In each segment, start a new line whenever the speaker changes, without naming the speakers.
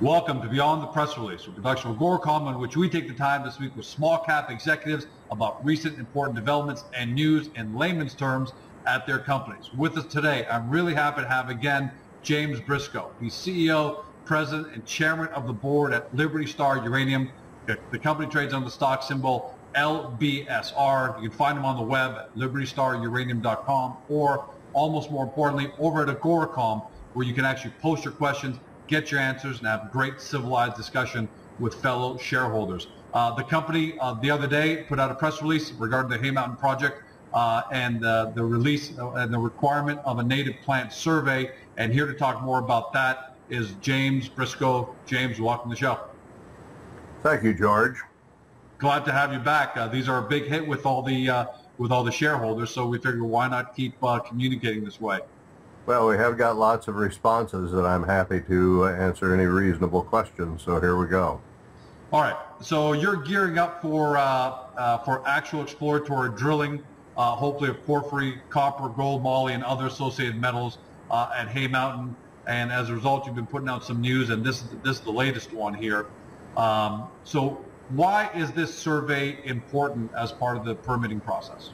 Welcome to Beyond the Press Release, a production of Agoracom in which we take the time to speak with small cap executives about recent important developments and news in layman's terms at their companies. With us today, I'm really happy to have again James Briscoe. He's CEO, President, and Chairman of the Board at Liberty Star Uranium. The company trades on the stock symbol LBSR. You can find them on the web at libertystaruranium.com or almost more importantly over at Agoracom where you can actually post your questions, get your answers, and have great civilized discussion with fellow shareholders. Uh, the company uh, the other day put out a press release regarding the Hay Mountain project uh, and uh, the release uh, and the requirement of a native plant survey. And here to talk more about that is James Briscoe. James, welcome to the show.
Thank you, George.
Glad to have you back. Uh, these are a big hit with all the with all the shareholders, so we figured why not keep communicating this way.
Well, we have got lots of responses and I'm happy to answer any reasonable questions. So here we go.
All right. So you're gearing up for uh, uh, for actual exploratory drilling, uh, hopefully of porphyry, copper, gold, moly, and other associated metals uh, at Hay Mountain. And as a result, you've been putting out some news, and this this is the latest one here. Um, so why is this survey important as part of the permitting process?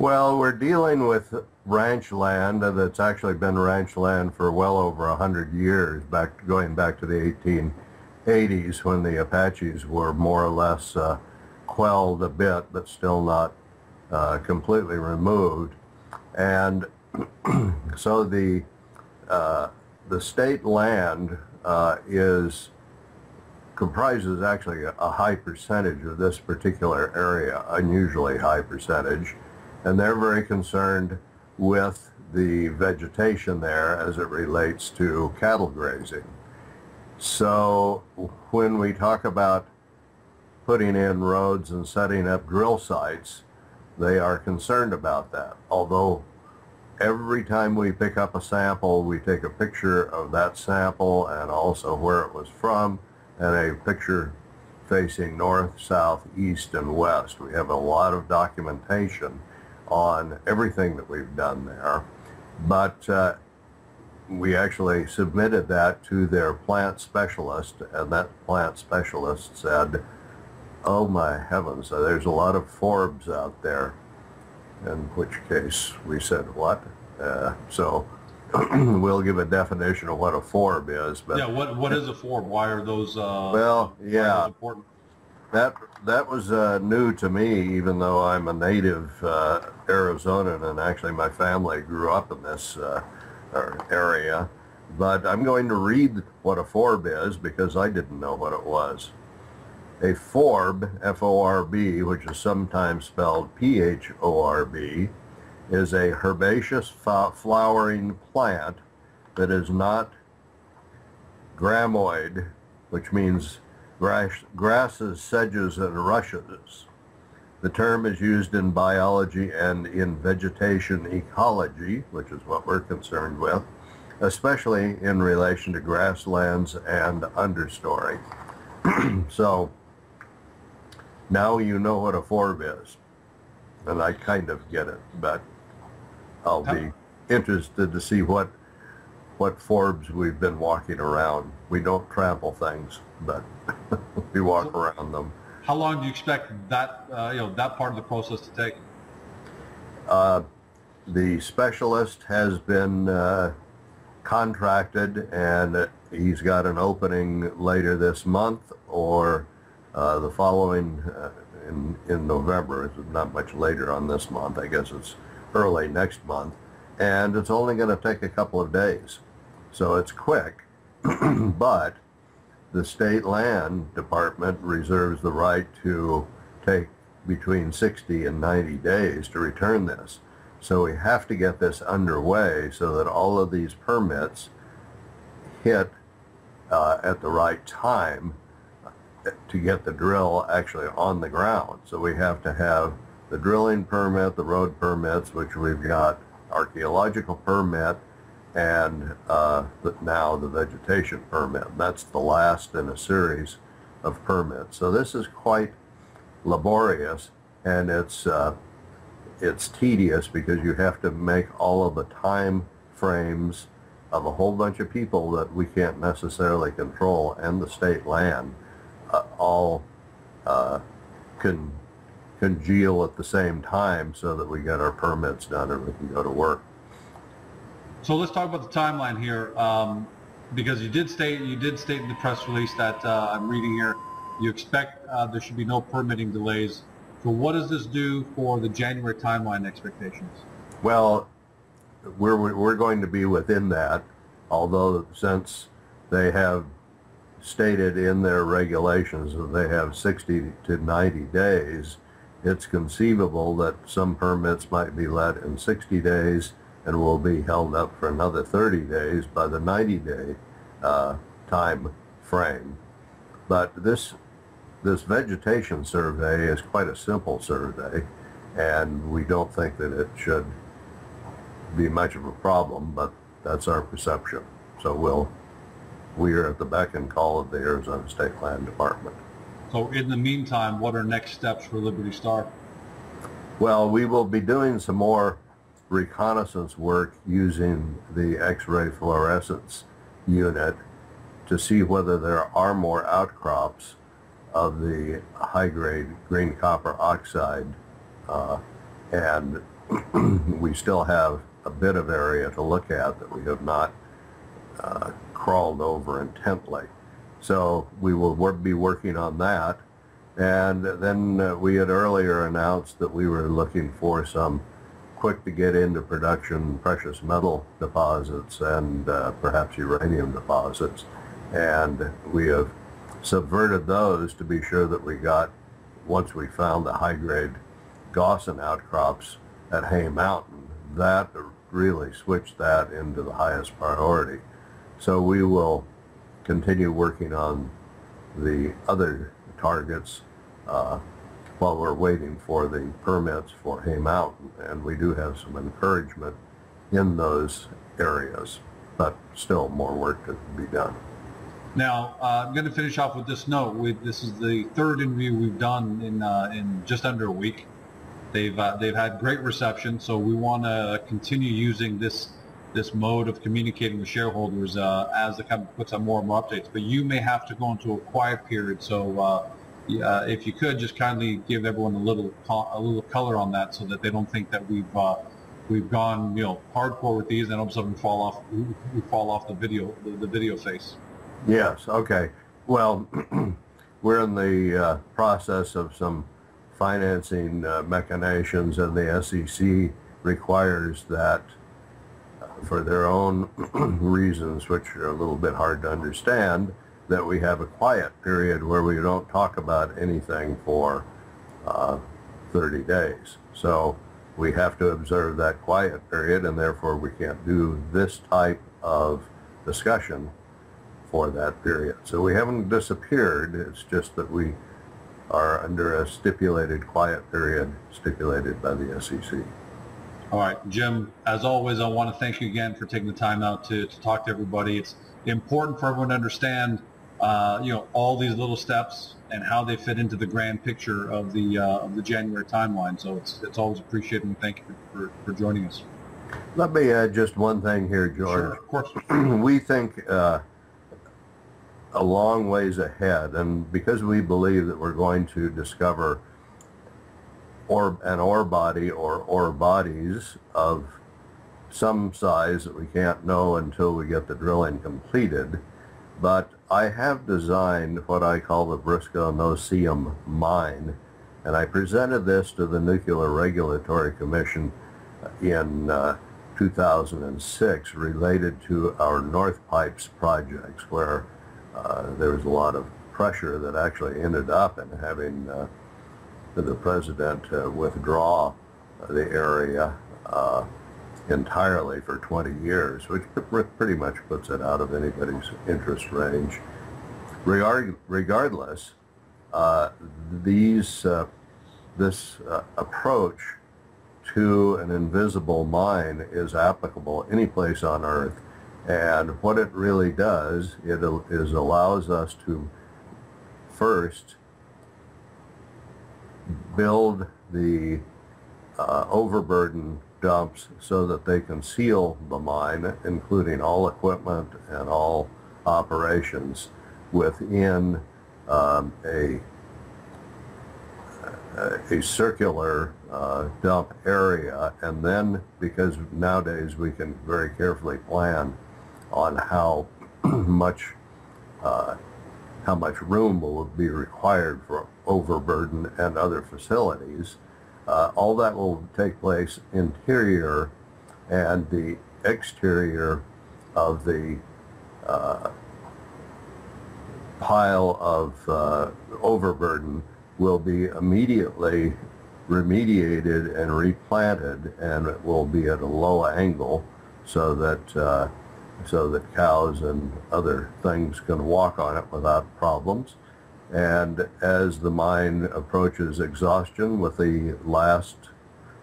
Well, we're dealing with ranch land that's actually been ranch land for well over a hundred years, back going back to the 1880s when the Apaches were more or less uh, quelled a bit, but still not uh, completely removed. And so the uh, the state land uh, is comprises actually a high percentage of this particular area, unusually high percentage and they're very concerned with the vegetation there as it relates to cattle grazing. So when we talk about putting in roads and setting up drill sites, they are concerned about that. Although every time we pick up a sample, we take a picture of that sample and also where it was from and a picture facing north, south, east, and west. We have a lot of documentation on everything that we've done there. But uh, we actually submitted that to their plant specialist, and that plant specialist said, oh my heavens, uh, there's a lot of forbs out there. In which case we said, what? Uh, so we'll give a definition of what a forb is.
But yeah, what what is a forb? Why are those? Uh,
well, yeah, important? That that was uh, new to me, even though I'm a native uh, Arizonan, and actually my family grew up in this uh, area. But I'm going to read what a forb is because I didn't know what it was. A forb, F-O-R-B, which is sometimes spelled P-H-O-R-B, is a herbaceous flowering plant that is not graminoid, which means grass, grasses, sedges, and rushes. The term is used in biology and in vegetation ecology, which is what we're concerned with, especially in relation to grasslands and understory. so now you know what a forb is, and I kind of get it, but I'll be interested to see what what forbs we've been walking around. We don't trample things, but we walk around them.
How long do you expect that uh, you know that part of the process to take?
Uh, the specialist has been uh, contracted, and he's got an opening later this month or uh, the following uh, in in November. It's not much later on this month. I guess it's early next month, and it's only going to take a couple of days. So it's quick, but the state land department reserves the right to take between 60 and 90 days to return this. So we have to get this underway so that all of these permits hit uh, at the right time to get the drill actually on the ground. So we have to have the drilling permit, the road permits, which we've got archaeological permit, and uh, now the vegetation permit. That's the last in a series of permits. So this is quite laborious and it's uh, it's tedious because you have to make all of the time frames of a whole bunch of people that we can't necessarily control and the state land uh, all uh, congeal at the same time so that we get our permits done and we can go to work.
So let's talk about the timeline here, um, because you did state you did state in the press release that uh, I'm reading here, you expect uh, there should be no permitting delays. So what does this do for the January timeline expectations?
Well, we're we're going to be within that, although since they have stated in their regulations that they have 60 to 90 days, it's conceivable that some permits might be let in 60 days and will be held up for another 30 days by the 90-day uh, time frame. But this this vegetation survey is quite a simple survey, and we don't think that it should be much of a problem, but that's our perception. So we'll we are at the beck and call of the Arizona State Land Department.
So in the meantime, what are next steps for Liberty Star?
Well, we will be doing some more reconnaissance work using the X-ray fluorescence unit to see whether there are more outcrops of the high-grade green copper oxide. Uh, and we still have a bit of area to look at that we have not uh, crawled over intently. So we will be working on that. And then uh, we had earlier announced that we were looking for some quick to get into production precious metal deposits and uh, perhaps uranium deposits. And we have subverted those to be sure that we got, once we found the high-grade Gossan outcrops at Hay Mountain, that really switched that into the highest priority. So we will continue working on the other targets uh, while we're waiting for the permits for Hay Mountain. And we do have some encouragement in those areas, but still more work to be done.
Now, uh, I'm going to finish off with this note. We, this is the third interview we've done in, uh, in just under a week. They've, uh, they've had great reception, so we want to continue using this this mode of communicating with shareholders uh, as the company puts out more and more updates. But you may have to go into a quiet period. So uh, uh, if you could just kindly give everyone a little a little color on that, so that they don't think that we've uh, we've gone you know hardcore with these, and all of a sudden fall off we fall off the video the, the video face.
Yes. Okay. Well, we're in the uh, process of some financing uh, machinations, and the SEC requires that for their own reasons, which are a little bit hard to understand, that we have a quiet period where we don't talk about anything for uh, 30 days. So we have to observe that quiet period, and therefore we can't do this type of discussion for that period. So we haven't disappeared. It's just that we are under a stipulated quiet period stipulated by the SEC.
All right, Jim, as always, I want to thank you again for taking the time out to, to talk to everybody. It's important for everyone to understand, uh, you know, all these little steps and how they fit into the grand picture of the uh, of the January timeline. So it's it's always appreciated and thank you for, for joining us.
Let me add just one thing here, George.
Sure, of course.
we think uh, a long ways ahead, and because we believe that we're going to discover or an ore body or ore bodies of some size that we can't know until we get the drilling completed. But I have designed what I call the Briscoe No-See-Um mine, and I presented this to the Nuclear Regulatory Commission in uh, 2006 related to our North Pipes projects where uh, there was a lot of pressure that actually ended up in having uh, the president uh, withdraw the area uh, entirely for 20 years, which pretty much puts it out of anybody's interest range. Regard, regardless, uh, these uh, this uh, approach to an invisible mine is applicable any place on Earth, and what it really does, it is allows us to first build the uh, overburden dumps so that they can seal the mine, including all equipment and all operations within um, a a circular uh, dump area and then because nowadays we can very carefully plan on how much uh, how much room will be required for overburden and other facilities. Uh, all that will take place interior and the exterior of the uh, pile of uh, overburden will be immediately remediated and replanted and it will be at a low angle so that uh, so that cows and other things can walk on it without problems. And as the mine approaches exhaustion with the last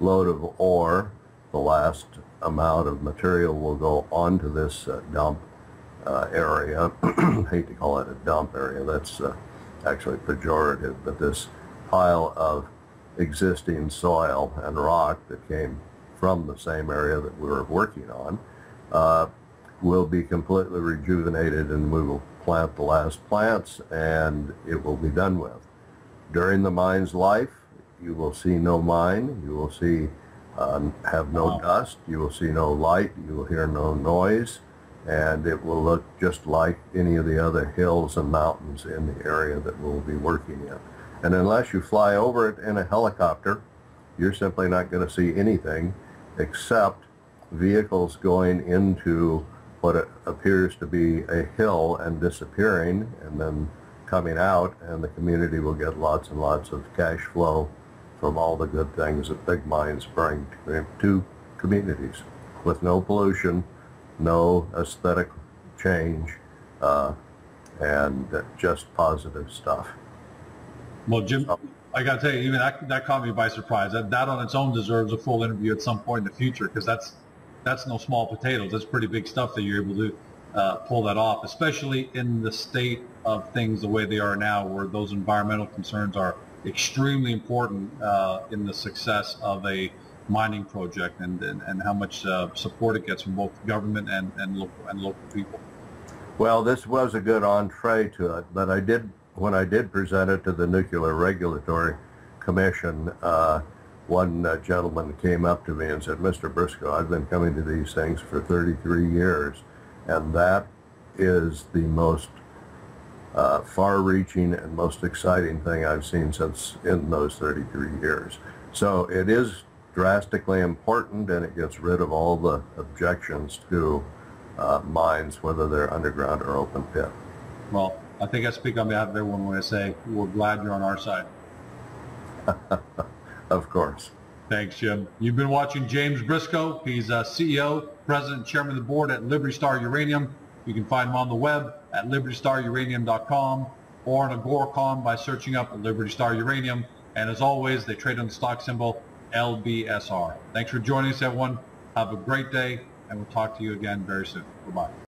load of ore, the last amount of material will go onto this uh, dump uh, area. hate to call it a dump area, that's uh, actually pejorative, but this pile of existing soil and rock that came from the same area that we were working on uh, will be completely rejuvenated and we will plant the last plants and it will be done with. During the mine's life, you will see no mine, you will see uh, have no wow. dust, you will see no light, you will hear no noise, and it will look just like any of the other hills and mountains in the area that we'll be working in. And unless you fly over it in a helicopter, you're simply not going to see anything except vehicles going into what appears to be a hill and disappearing and then coming out and the community will get lots and lots of cash flow from all the good things that big mines bring to communities with no pollution, no aesthetic change, uh, and just positive stuff.
Well, Jim, so, I got to tell you, even that, that caught me by surprise. That, that on its own deserves a full interview at some point in the future because that's that's no small potatoes. That's pretty big stuff that you're able to uh, pull that off, especially in the state of things the way they are now, where those environmental concerns are extremely important uh, in the success of a mining project and, and, and how much uh, support it gets from both government and, and, local, and local people.
Well, this was a good entree to it, but I did, when I did present it to the Nuclear Regulatory Commission, uh, one uh, gentleman came up to me and said, Mr. Briscoe, I've been coming to these things for 33 years, and that is the most uh, far-reaching and most exciting thing I've seen since in those 33 years. So it is drastically important and it gets rid of all the objections to uh, mines, whether they're underground or open pit.
Well, I think I speak on behalf of everyone when I say we're glad you're on our side.
of course.
Thanks, Jim. You've been watching James Briscoe. He's uh, CEO, President, Chairman of the Board at Liberty Star Uranium. You can find him on the web at libertystaruranium.com or on Agoracom by searching up Liberty Star Uranium. And as always, they trade on the stock symbol LBSR. Thanks for joining us, everyone. Have a great day, and we'll talk to you again very soon. Goodbye.